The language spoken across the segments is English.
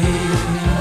gave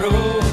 road.